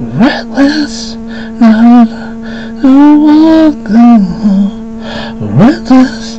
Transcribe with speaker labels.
Speaker 1: Reckless, not the walk Reckless,